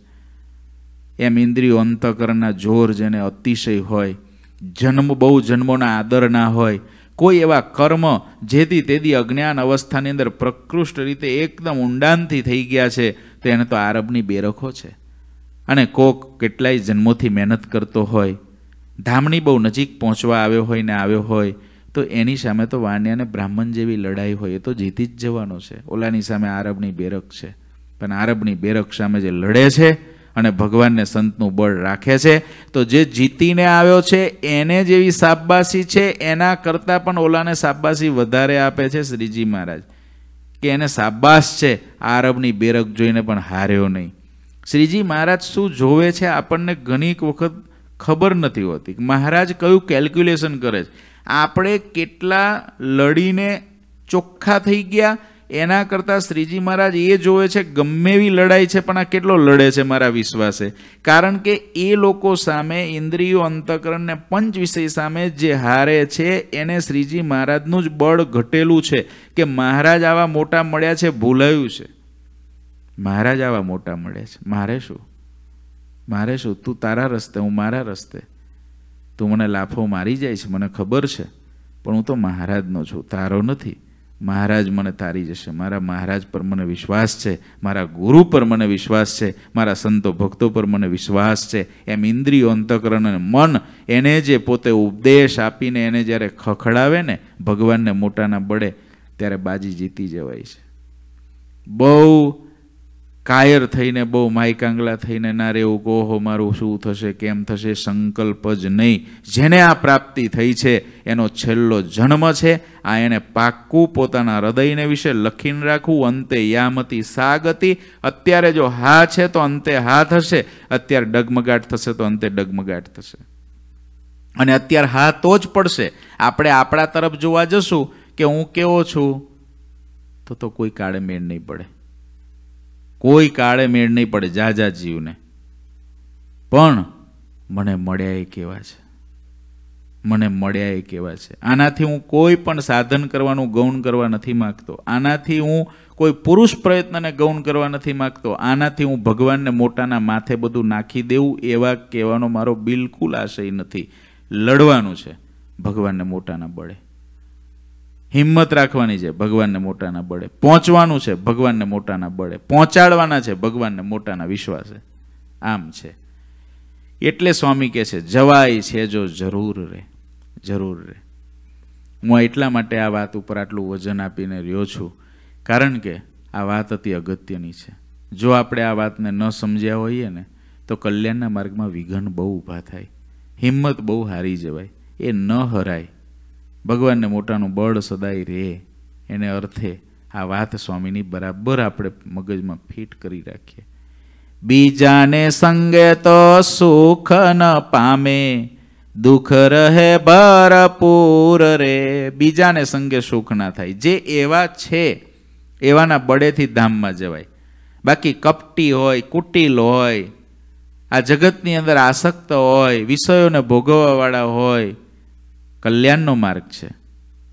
એમ ઇન્દ્રિયો અંતકરણના જોર જેને અતિશય હોય, જન્મ, બહુ જન્મોના આદર ના હોય, કોઈ એવા કર્મ જેથી તેદી અજ્ઞાન અવસ્થાની અંદર પ્રકૃષ્ટ રીતે એકદમ ઊંડાણથી થઈ ગયા છે, તો એને તો આરબની બેરખો છે. અને કોક કેટલાય જન્મોથી મહેનત કરતો હોય ધામની બહુ નજીક પહોંચવા આવ્યો હોય ને આવ્યો હોય, તો એની સામે તો વાણિયાને બ્રાહ્મણ જેવી લડાઈ હોય, એ તો જીતી જ જવાનો છે. ઓલાની સામે આરબની બેરક છે. પણ આરબની બેરક સામે જે લડે છે અને ભગવાનને સંતનું બળ રાખે છે, તો જે જીતીને આવ્યો છે, એને જેવી સાબબાસી છે, એના કરતાં પણ ઓલાને સાબબાસી વધારે આપે છે શ્રીજી મહારાજ. કે એને સાબાસ છે, આરબની બેરક જોઈને પણ હાર્યો નહીં. શ્રીજી મહારાજ શું જોવે છે આપણને ઘણી વખત ખબર નથી હોતી. મહારાજ કયું કેલ્ક્યુલેશન કરે છે? આપણે કેટલા લડીને ચોખ્ખા થઈ ગયા, એના કરતાં શ્રીજી મહારાજ એ જોવે છે ગમે એવી લડાઈ છે, પણ આ કેટલો લડે છે મારા વિશ્વાસે? કારણ કે એ લોકો સામે ઇન્દ્રિયો અંતકરણ ને પંચ વિષય સામે જે હારે છે, એને શ્રીજી મહારાજનું જ બળ ઘટેલું છે કે મહારાજ આવા મોટા મળ્યા છે, ભૂલાયું છે. મહારાજ આવા મોટા મળે છે. મારે શું? મારે શું? તું તારા રસ્તે, હું મારા રસ્તે. તું મને લાફો મારી જાય છે, મને ખબર છે. પણ હું તો મહારાજનો છું, તારો નથી. મહારાજ મને તારી જશે. મારા મહારાજ પર મને વિશ્વાસ છે. મારા ગુરુ પર મને વિશ્વાસ છે. મારા સંતો ભક્તો પર મને વિશ્વાસ છે. એમ ઇન્દ્રિયો અંતકરણ અને મન એને જે પોતે ઉપદેશ આપીને એને જ્યારે ખખડાવે ને ભગવાનને મોટાના બળે, ત્યારે બાજી જીતી જવાય છે. બહુ કાયર થઈને બહુ માયકાંગલા થઈને, ના રહેવું કોહો મારું શું થશે, કેમ થશે, સંકલ્પ જ નહીં. જેને આ પ્રાપ્તિ થઈ છે, એનો છેલ્લો જન્મ છે. આ એને પાક્કું પોતાના હૃદયને વિશે લખીને રાખવું. અંતે યામતી સાગતી. અત્યારે જો હા છે, તો અંતે હા થશે. અત્યારે ડગમગાટ થશે, તો અંતે ડગમગાટ થશે. અને અત્યારે હા તો જ પડશે. આપણે આપણા તરફ જોવા જશું કે હું કેવો છું? તો તો કોઈ કાળે મેળ નહીં પડે. કોઈ કાળે મેળ નહીં પડે જાજા જીવને પણ મને મળ્યા એ કેવા છે. મને મળ્યા એ કેવા છે. આનાથી હું કોઈ પણ સાધન કરવાનું ગૌણ કરવા નથી માગતો. આનાથી હું કોઈ પુરુષ પ્રયત્નને ગૌણ કરવા નથી માગતો. આનાથી હું ભગવાનને મોટાના માથે બધું નાખી દેવું એવા કહેવાનો મારો બિલકુલ આશય નથી. લડવાનું છે ભગવાનને મોટાના બળે. હિંમત રાખવાની છે ભગવાનને મોટાના બળે. પહોંચવાનું છે ભગવાનને મોટાના બળે. પહોંચાડવાના છે ભગવાનને મોટાના વિશ્વાસે. આમ છે. એટલે સ્વામી કહે છે, જવાય છે જો જરૂર રે જરૂર રે. હું એટલા માટે આ વાત ઉપર આટલું વજન આપીને રહ્યો છું, કારણ કે આ વાત અતિ અગત્યની છે. જો આપણે આ વાતને ન સમજ્યા હોઈએ ને, તો કલ્યાણના માર્ગમાં વિઘન બહુ ઊભા થાય. હિંમત બહુ હારી જવાય. એ ન હરાય. ભગવાનને મોટાનું બળ સદાય રહે. એને અર્થે આ વાત સ્વામીની બરાબર આપણે મગજમાં ફિટ કરી રાખીએ. બીજાને સંગે તો સુખ ન પામે, દુઃખ રહે ભરપૂર રે. બીજાને સંગે સુખ ના થાય. જે એવા છે, એવાના બળેથી ધામમાં જવાય. બાકી કપટી હોય, કુટિલ હોય, આ જગતની અંદર આસક્ત હોય, વિષયોને ભોગવવાવાળા હોય કલ્યાણનો માર્ગ છે.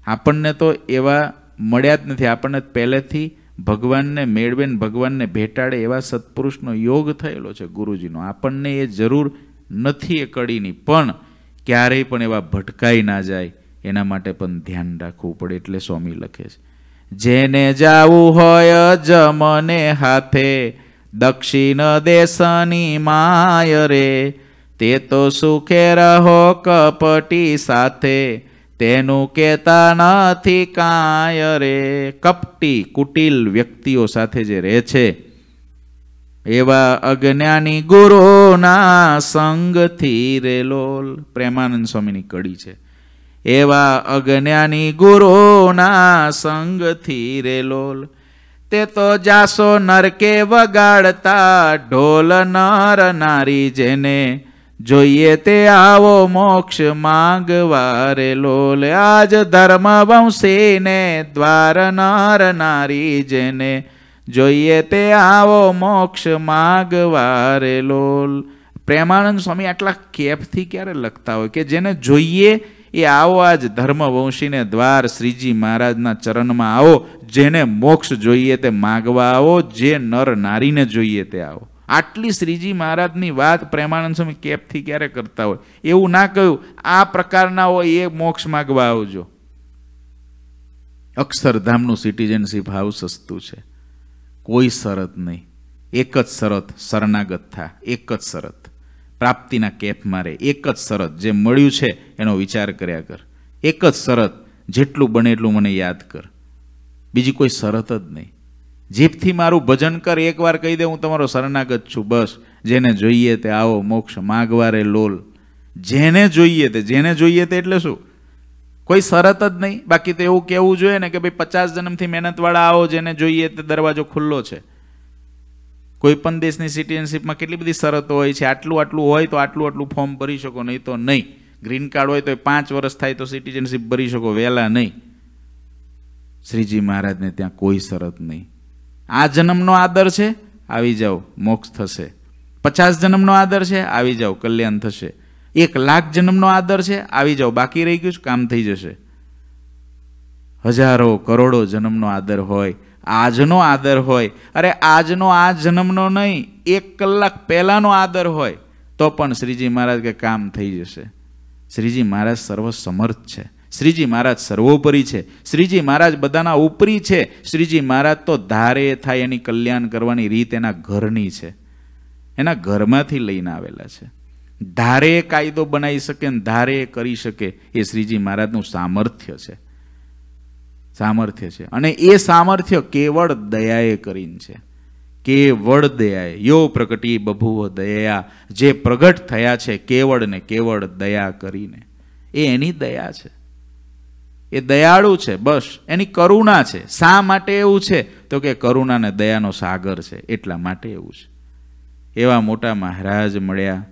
આપણને તો એવા મળ્યા જ નથી. આપણને પહેલેથી ભગવાનને મેળવે ને ભગવાનને ભેટાડે એવા સત્પુરુષનો યોગ થયેલો છે ગુરુજીનો. આપણને એ જરૂર નથી એ કડીની. પણ ક્યારેય પણ એવા ભટકાઈ ના જાય એના માટે પણ ધ્યાન રાખવું પડે એટલે સ્વામી લખે છે. જેને જાવું હોય જમને હાથે દક્ષિણ દેશની માય રે તે તો સુખે રહો કપટી સાથે, તેનું કેતા નથી કાંય રે કપટી કુટિલ વ્યક્તિઓ સાથે જે રહે છે, એવા અજ્ઞાની ગુરુના સંગથી રે લોલ પ્રેમાનંદ સ્વામીની કડી છે. એવા અજ્ઞાની ગુરુના સંગથી રે લોલ તે તો જાસો નરકે વગાડતા ઢોલ નર નારી જેને જોઈએ તે આવો મોક્ષ માંગવારે લોલ. આજ ધર્મ વંશીને દ્વાર નર નારી જેને. જોઈએ તે આવો મોક્ષ માગવારે લોલ. પ્રેમાનંદ સ્વામી આટલા કેફથી ક્યારે લખતા હોય કે જેને જોઈએ એ આવો આજ ધર્મવંશીને દ્વાર શ્રીજી મહારાજના ચરણમાં આવો. જેને મોક્ષ જોઈએ તે માગવા આવો. જે નર નારીને જોઈએ તે આવો. આટલી શ્રીજી મહારાજની વાત પ્રેમાનંદ સ્વામી કેપથી ક્યારે કરતા હોય? એવું ના કહ્યું. આ પ્રકારના હોય એ મોક્ષ માગવા આવજો. અક્ષરધામનું સિટીઝનશીપ ભાવ સસ્તું છે. કોઈ શરત નહીં. એક જ શરત શરણાગત થા. એક જ શરત. પ્રાપ્તિના કેફ મારે. એક જ શરત જે મળ્યું છે એનો વિચાર કર્યા કર. એક જ શરત જેટલું બને એટલું મને યાદ કર. બીજી કોઈ શરત જ નહીં. જીભથી મારું ભજન કર, એકવાર કહી દે, હું તમારો શરણાગત છું. બસ, જેને જોઈએ તે આવો મોક્ષ માગવારે લોલ. જેને જોઈએ તે, જેને જોઈએ તે એટલે શું? કોઈ શરત જ નહીં. બાકી તો એવું કહેવું જોઈએ ને કે ભાઈ પચાસ જન્મથી મહેનતવાળા આવો, જેને જોઈએ તે દરવાજો ખુલ્લો છે. કોઈ પણ દેશની સિટીઝનશીપમાં કેટલી બધી શરતો હોય છે. આટલું આટલું હોય તો આટલું આટલું ફોર્મ ભરી શકો, નહીં તો નહીં. ગ્રીન કાર્ડ હોય તો પાંચ વર્ષ થાય તો સિટીઝનશીપ ભરી શકો, વહેલા નહીં. શ્રીજી મહારાજને ત્યાં કોઈ શરત નહીં. આ જન્મનો આદર છે? આવી જાઓ, મોક્ષ થશે. પચાસ જન્મનો આદર છે? આવી જાઓ, કલ્યાણ થશે. એક લાખ જન્મનો આદર છે? આવી જાઓ, બાકી રહી ગયું કામ થઈ જશે. હજારો, કરોડો જન્મનો આદર હોય. આજનો આદર હોય. અરે, આજનો આ જન્મનો નહીં, એક કલાક પહેલાંનો આદર હોય. તો પણ શ્રીજી મહારાજ કે કામ થઈ જશે. શ્રીજી મહારાજ સર્વસમર્થ છે. શ્રીજી મહારાજ સર્વોપરી છે. શ્રીજી મહારાજ બધાના ઉપરી છે. શ્રીજી મહારાજ તો ધારે થાય એની કલ્યાણ કરવાની રીત એના ઘરની છે. એના ઘરમાંથી લઈને આવેલા છે. ધારે કાયદો બનાવી શકે ને ધારે કરી શકે એ શ્રીજી મહારાજનું સામર્થ્ય છે. સામર્થ્ય છે. અને એ સામર્થ્ય કેવળ દયાએ કરીને છે. કેવળ દયાએ. યો પ્રગટી બભુવ દયા. જે પ્રગટ થયા છે, કેવળ ને કેવળ દયા કરીને. એ એની દયા છે. એ દયાળુ છે, બસ. એની કરુણા છે. શા માટે એવું છે? તો કે કરુણા ને દયાનો સાગર છે. એટલા માટે એવું છે. એવા મોટા મહારાજ મળ્યા.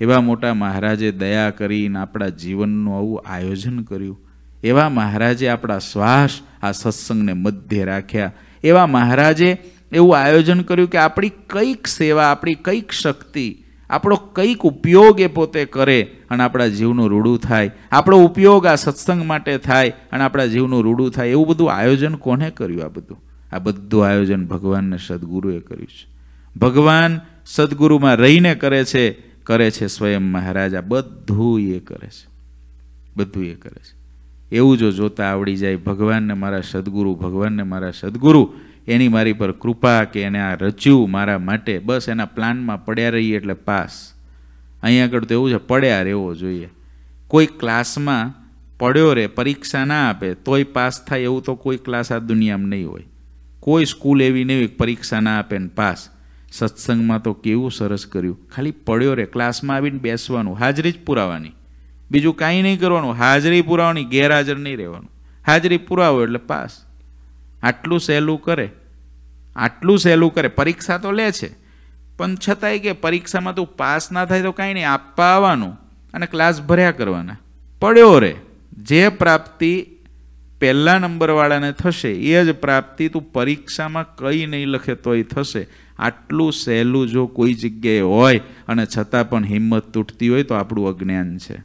એવા મોટા મહારાજે દયા કરીને આપણા જીવનનું આવું આયોજન કર્યું. એવા મહારાજે આપણા શ્વાસ આ સત્સંગને મધ્ય રાખ્યા. એવા મહારાજે એવું આયોજન કર્યું કે આપણી કંઈક સેવા, આપણી કંઈક શક્તિ આપણો કંઈક ઉપયોગ એ પોતે કરે અને આપણા જીવનું રૂડું થાય. આપણો ઉપયોગ આ સત્સંગ માટે થાય અને આપણા જીવનું રૂડું થાય. એવું બધું આયોજન કોને કર્યું આ બધું? આ બધું આયોજન ભગવાનને સદગુરુએ કર્યું છે. ભગવાન સદગુરુમાં રહીને કરે છે કરે છે સ્વયં મહારાજ. બધું એ કરે છે. બધું એ કરે છે. એવું જો જોતા આવડી જાય ભગવાનને મારા સદગુરુ, ભગવાનને મારા સદગુરુ એની મારી પર કૃપા કે એને આ રચ્યું મારા માટે બસ એના પ્લાનમાં પડ્યા રહીએ એટલે પાસ. અહીંયા આગળ તો એવું છે, પડ્યા રહેવો જોઈએ. કોઈ ક્લાસમાં પડ્યો રે, પરીક્ષા ના આપે, તોય પાસ થાય એવું તો કોઈ ક્લાસ આ દુનિયામાં નહીં હોય. કોઈ સ્કૂલ એવી નહીં હોય પરીક્ષા ના આપે ને પાસ. સત્સંગમાં તો કેવું સરસ કર્યું. ખાલી પડ્યો રે, ક્લાસમાં આવીને બેસવાનું, હાજરી જ પુરાવાની. બીજું કાંઈ નહીં કરવાનું, હાજરી પુરાવાની, ગેરહાજર નહીં રહેવાનું. હાજરી પુરાવો એટલે પાસ. આટલું સહેલું કરે, આટલું સહેલું કરે, પરીક્ષા તો લે છે. પણ છતાંય કે પરીક્ષામાં તું પાસ ના થાય તો કાંઈ નહીં, આપવા આવવાનું અને ક્લાસ ભર્યા કરવાના. પડ્યો રે. જે પ્રાપ્તિ પહેલા નંબરવાળાને થશે, એ જ પ્રાપ્તિ તું પરીક્ષામાં કંઈ નહીં લખે તોય થશે. આટલું સહેલું જો કોઈ જગ્યાએ હોય અને છતાં પણ હિંમત તૂટતી હોય તો આપણું અજ્ઞાન છે.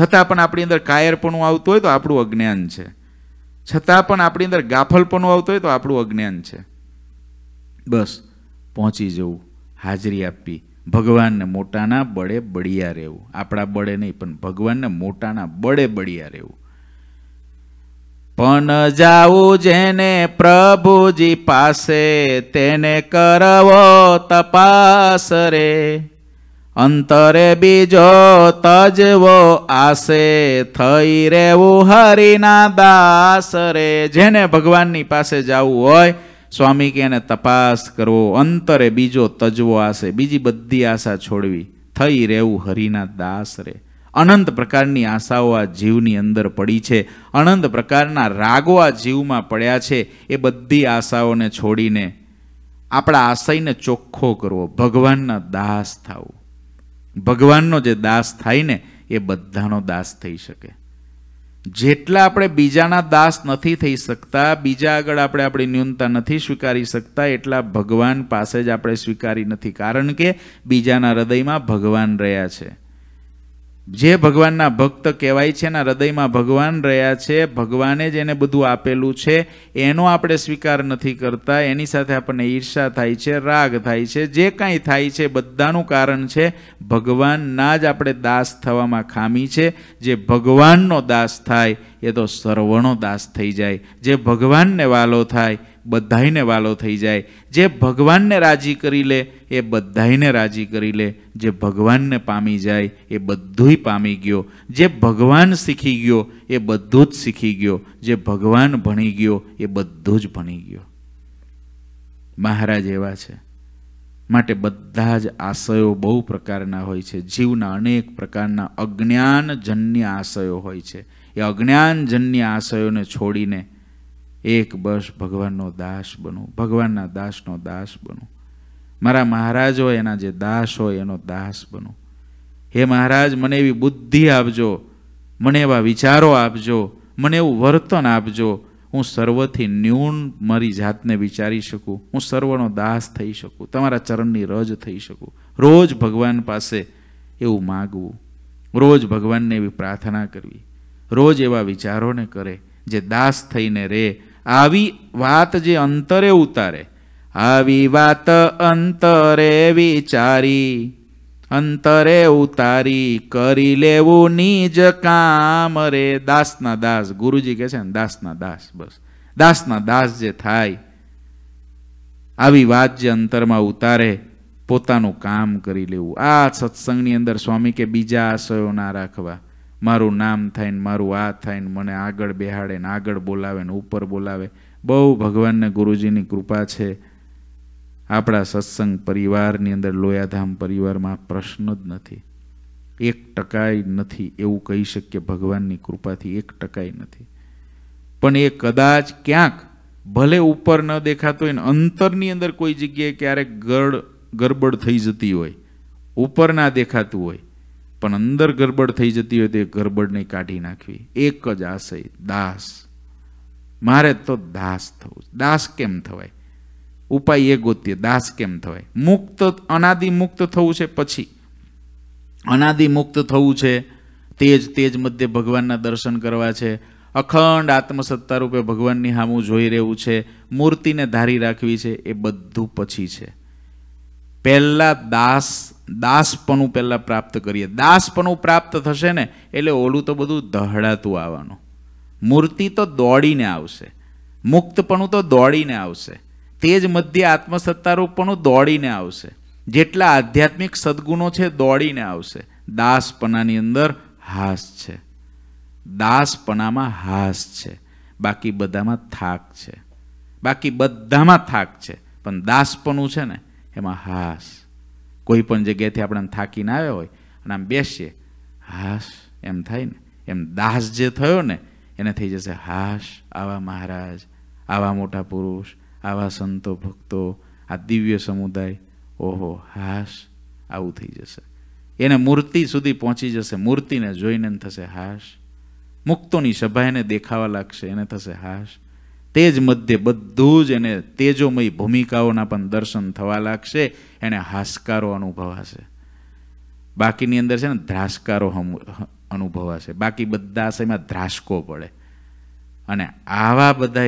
છતાં પણ આપણી અંદર કાયરપણું આવતું હોય તો આપણું અજ્ઞાન છે. છતાં પણ આપણી અંદર ગાફલપણું આવતું હોય તો આપણું અજ્ઞાન છે. બસ, પહોંચી જવું, હાજરી આપવી. ભગવાનને મોટાના બળે બળિયા રહેવું. આપણા બળે નહીં, પણ ભગવાનને મોટાના બળે બળિયા રહેવું. પણ જાવું જેને પ્રભુજી પાસે, તેને કરવો તપાસ રે. અંતરે બીજો તજવો આશે, થઈ રેવું હરિના દાસ રે. જેને ભગવાનની પાસે જવું હોય સ્વામી કે એને તપાસ કરવો. અંતરે બીજો તજવો આશે, બીજી બધી આશા છોડવી. થઈ રહેવું હરિના દાસ રે. અનંત પ્રકારની આશાઓ આ જીવની અંદર પડી છે. અનંત પ્રકારના રાગો આ જીવમાં પડ્યા છે. એ બધી આશાઓને છોડીને આપણા આશયને ચોખ્ખો કરવો, ભગવાનના દાસ થવું. ભગવાનનો જે દાસ થાય ને, એ બધાનો દાસ થઈ શકે. જેટલા આપણે બીજાના દાસ નથી થઈ શકતા, બીજા આગળ આપણે આપણી ન્યૂનતા નથી સ્વીકારી શકતા, એટલા ભગવાન પાસે જ આપણે સ્વીકારી નથી. કારણ કે બીજાના હૃદયમાં ભગવાન રહ્યા છે. જે ભગવાનના ભક્ત કહેવાય છે એના હૃદયમાં ભગવાન રહ્યા છે, ભગવાને જ એને બધું આપેલું છે, એનો આપણે સ્વીકાર નથી કરતા, એની સાથે આપણને ઈર્ષા થાય છે, રાગ થાય છે, જે કાંઈ થાય છે, બધાનું કારણ છે, ભગવાનના જ આપણે દાસ થવામાં ખામી છે, જે ભગવાનનો દાસ થાય, એ તો સર્વનો દાસ થઈ જાય, જે ભગવાનને વાલો થાય બધાઈને વાલો થઈ જાય. જે ભગવાનને રાજી કરી લે, એ બધાઈને રાજી કરી લે. જે ભગવાનને પામી જાય, એ બધુંય પામી ગયો. જે ભગવાન શીખી ગયો, એ બધું જ શીખી ગયો. જે ભગવાન ભણી ગયો, એ બધું જ ભણી ગયો. મહારાજ એવા છે. માટે બધા જ આશયો બહુ પ્રકારના હોય છે. જીવના અનેક પ્રકારના અજ્ઞાનજન્ય આશયો હોય છે. એ અજ્ઞાનજન્ય આશયોને છોડીને એક બસ ભગવાનનો દાસ બનો, ભગવાનના દાસનો દાસ બનો. મારા મહારાજ હોય, એના જે દાસ હોય, એનો દાસ બનો. હે મહારાજ, મને એવી બુદ્ધિ આપજો, મને એવા વિચારો આપજો, મને એવું વર્તન આપજો. હું સર્વથી ન્યૂન મારી જાતને વિચારી શકું. હું સર્વનો દાસ થઈ શકું. તમારા ચરણની રજ થઈ શકું. રોજ ભગવાન પાસે એવું માગવું. રોજ ભગવાનને એવી પ્રાર્થના કરવી. રોજ એવા વિચારોને કરે. જે દાસ થઈને રે આવી વાત જે અંતરે ઉતારે, આવી વાત અંતરે વિચારી, અંતરે ઉતારી કરી લેવું નિજ કામ રે. દાસના દાસ, ગુરુજી કહે છે ને, દાસના દાસ બસ. દાસના દાસ જે થાય, આવી વાત જે અંતરમાં ઉતારે, પોતાનું કામ કરી લેવું. આ સત્સંગની અંદર સ્વામી કે બીજા આશયો ના રાખવા. મારું નામ થાય ને મારું આ થાય ને મને આગળ બેહાડે ને આગળ બોલાવે ને ઉપર બોલાવે. બહુ ભગવાનને ગુરુજીની કૃપા છે. આપણા સત્સંગ પરિવારની અંદર લોયાધામ પરિવારમાં પ્રશ્ન જ નથી. એક ટકાય નથી એવું કહી શકીએ ભગવાનની કૃપાથી, એક ટકાય નથી. પણ એ કદાચ ક્યાંક ભલે ઉપર ન દેખાતો હોય ને અંતરની અંદર કોઈ જગ્યાએ ક્યારેક ગડ ગરબડ થઈ જતી હોય, ઉપર ના દેખાતું હોય પણ અંદર ગરબડ થઈ જતી હોય તો ગરબડને કાઢી નાખવી. એક જ આશય, દાસ. મારે તો દાસ થવું દાસ કેમ થવાય? ઉપાય એ ગોતીએ, દાસ કેમ થવાય? મુક્ત, અનાદિ મુક્ત થવું છે પછી. અનાદિ મુક્ત થવું છે, તેજ તેજ મધ્ય ભગવાનના દર્શન કરવા છે. અખંડ આત્મસત્તા રૂપે ભગવાનની હામું જોઈ રહેવું છે. મૂર્તિને ધારી રાખવી છે. એ બધું પછી છે. પહેલા દાસ દાસપણું પહેલાં પ્રાપ્ત કરીએ. દાસપણું પ્રાપ્ત થશે ને, એટલે ઓલું તો બધું દહડાતું આવવાનું. મૂર્તિ તો દોડીને આવશે. મુક્તપણું તો દોડીને આવશે. તે જ મધ્ય આત્મસત્તારૂપણું દોડીને આવશે. જેટલા આધ્યાત્મિક સદગુણો છે દોડીને આવશે. દાસપણાની અંદર હાસ છે. દાસપણામાં હાસ છે. બાકી બધામાં થાક છે. બાકી બધામાં થાક છે. પણ દાસપણું છે ને, એમાં હાસ. કોઈ પણ જગ્યાએથી આપણે થાકીને આવ્યા હોય અને આમ બેસીએ, હાશ, એમ થાય ને, એમ દાસ જે થયો ને, એને થઈ જશે, હાશ, આવા મહારાજ, આવા મોટા પુરુષ, આવા સંતો, ભક્તો, આ દિવ્ય સમુદાય, ઓહો, હાશ, આવું થઈ જશે. એને મૂર્તિ સુધી પહોંચી જશે, મૂર્તિને જોઈને થશે, હાશ. મુક્તોની સભા એને દેખાવા લાગશે, એને થશે, હાશ. તે જ મધ્ય બધું જ એને તેજોમય ભૂમિકાઓના પણ દર્શન થવા લાગશે, એને હાશકારો અનુભવાશે. બાકીની અંદર છે ને ધ્રાસકારો અનુભવાશે. બાકી બધા સમયમાં ધ્રાસકો પડે. અને આવા બધા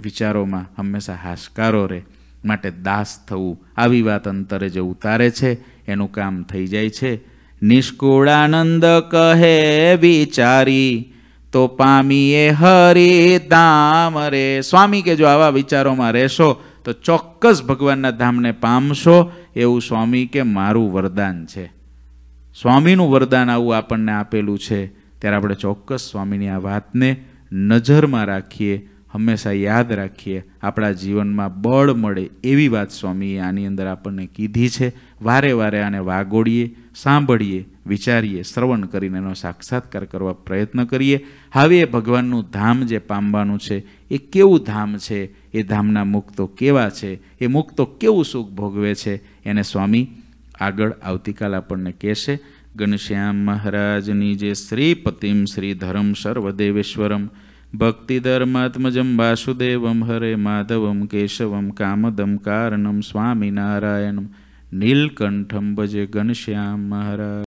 વિચારોમાં હંમેશા હાશકારો રહે, માટે દાસ થવું, આવી વાત અંતરે જે ઉતારે છે, એનું કામ થઈ જાય છે. નિષ્કુળાનંદ કહે વિચારી તો પામીએ હરે ધામ રે. સ્વામી કે જો આવા વિચારોમાં રહેશો, તો ચોક્કસ ભગવાનના ધામને પામશો. એવું સ્વામી કે મારું વરદાન છે. સ્વામીનું વરદાન આવું આપણને આપેલું છે. ત્યારે આપણે ચોક્કસ સ્વામીની આ વાતને નજરમાં રાખીએ. હંમેશા યાદ રાખીએ, આપણા જીવનમાં બળ મળે એવી વાત સ્વામીએ આની અંદર આપણને કીધી છે. વારે વારે આને વાગોડીએ સાંભળીએ, વિચારીએ, શ્રવણ કરીને એનો સાક્ષાત્કાર કરવા પ્રયત્ન કરીએ. હવે એ ભગવાનનું ધામ જે પામવાનું છે, એ કેવું ધામ છે? એ ધામના મુક્તો કેવા છે? એ મુક્તો કેવું સુખ ભોગવે છે? એને સ્વામી આગળ આવતીકાલ આપણને કહેશે. ઘનશ્યામ મહારાજની જે શ્રીપતિમ શ્રી ધરમ સર્વદેવેશ્વરમ ભક્તિધર્માત્મજમ વાસુદેવમ હરે માધવમ કેશવમ કામદમ કારણમ સ્વામિનારાયણમ નીલકંઠમ ભજે ઘનશ્યામ મહારાજ